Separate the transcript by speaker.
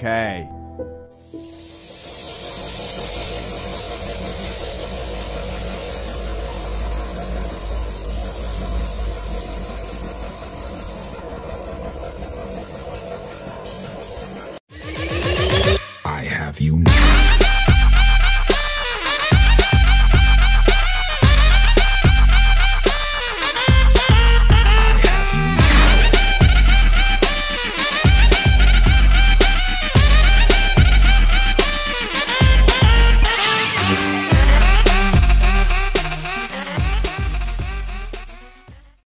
Speaker 1: Okay.
Speaker 2: you.